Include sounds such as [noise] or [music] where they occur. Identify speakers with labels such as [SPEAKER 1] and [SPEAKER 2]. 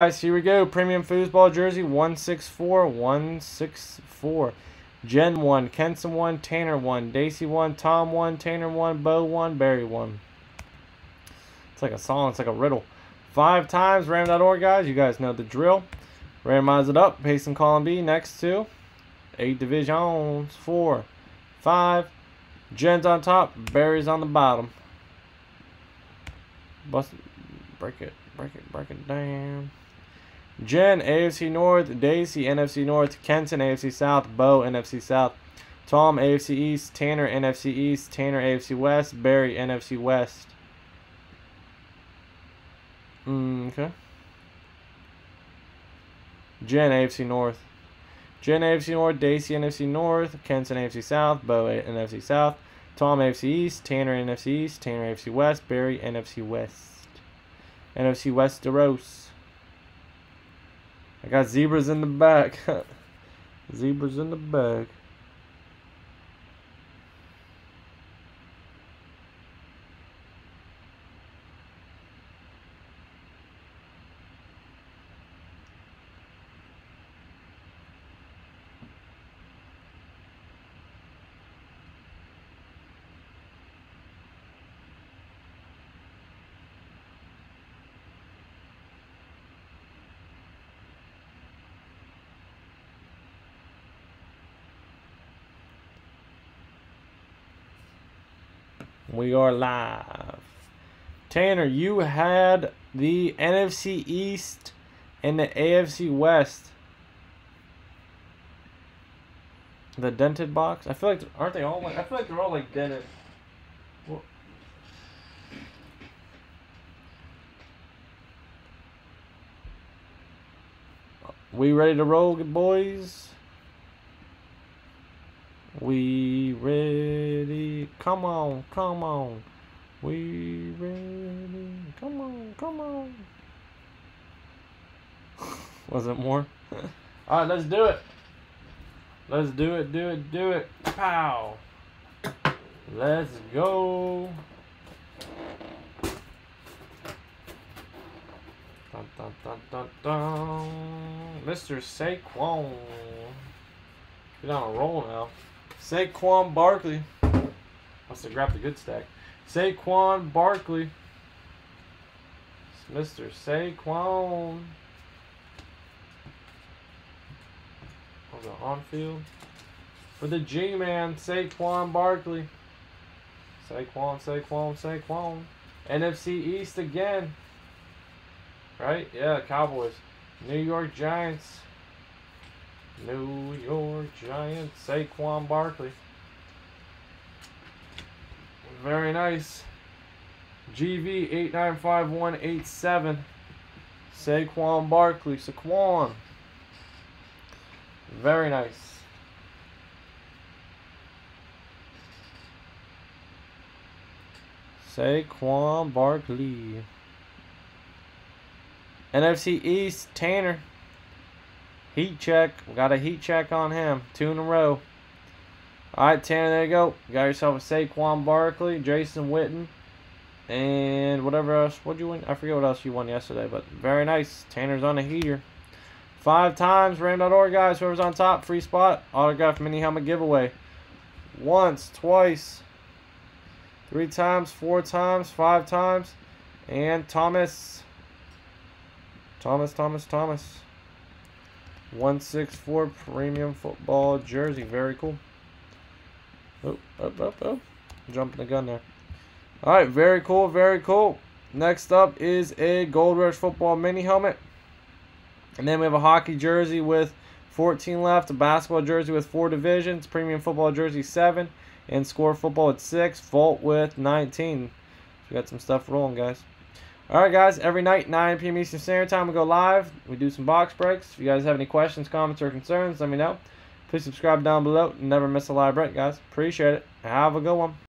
[SPEAKER 1] Guys, here we go. Premium football jersey 164 164. Jen 1, Kenson 1, Tanner 1, Daisy 1, Tom 1, Tanner 1, Bo 1, Barry 1. It's like a song, it's like a riddle. Five times, random.org, guys. You guys know the drill. Randomize it up. Paste in column B next to eight divisions. Four, five. Jen's on top, Barry's on the bottom. Bust, break it, break it, break it down. Jen, AFC North, Daisy, NFC North, Kenton, AFC South, Bo, NFC South, Tom, AFC East, Tanner, NFC East, Tanner, AFC West, Barry, NFC West. Mm, okay. Jen, AFC North. Jen, AFC North, Daisy, NFC North, Kenton, AFC South, Bo, NFC South, Tom, AFC East, Tanner, NFC East, Tanner, AFC West, Barry, NFC West. NFC West, DeRose. I got zebras in the back. [laughs] zebras in the back. We are live. Tanner, you had the NFC East and the AFC West. The dented box. I feel like aren't they all like? I feel like they're all like dented. We ready to roll, boys? We ready? Come on, come on. We ready? Come on, come on. [laughs] Was it more? [laughs] All right, let's do it. Let's do it, do it, do it. Pow. Let's go. Dun, dun, dun, dun, dun. Mr. Saquon. Get on a roll now. Saquon Barkley. Must have grabbed a good stack. Saquon Barkley. It's Mr. Saquon. Was it on field? For the G Man, Saquon Barkley. Saquon, Saquon, Saquon. NFC East again. Right? Yeah, Cowboys. New York Giants. New York Giants, Saquon Barkley. Very nice. GV895187. Saquon Barkley. Saquon. Very nice. Saquon Barkley. NFC East, Tanner. Heat check. Got a heat check on him. Two in a row. Alright, Tanner, there you go. got yourself a Saquon Barkley, Jason Witten, and whatever else. What'd you win? I forget what else you won yesterday, but very nice. Tanner's on a heater. Five times, Ram.org, guys. Whoever's on top, free spot. Autograph mini helmet giveaway. Once, twice, three times, four times, five times, and Thomas. Thomas, Thomas, Thomas. 164 premium football jersey. Very cool. Oh, oh, oh, oh. Jumping the gun there. Alright, very cool, very cool. Next up is a Gold Rush football mini helmet. And then we have a hockey jersey with 14 left, a basketball jersey with 4 divisions, premium football jersey 7, and score football at 6, vault with 19. So we got some stuff rolling, guys. Alright guys, every night, 9 p.m. Eastern Standard Time, we go live. We do some box breaks. If you guys have any questions, comments, or concerns, let me know. Please subscribe down below. Never miss a live break, guys. Appreciate it. Have a good one.